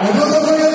男